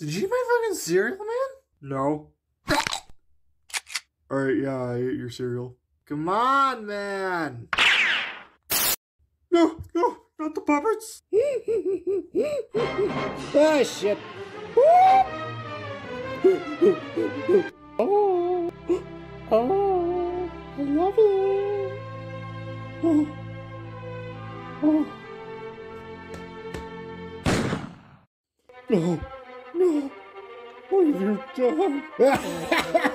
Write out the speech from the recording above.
Did you eat my fucking cereal, man? No. Alright, yeah, I ate your cereal. Come on, man! No, no, not the puppets! ah, shit. oh, oh, I love you. Oh, oh. No, no, what have you done?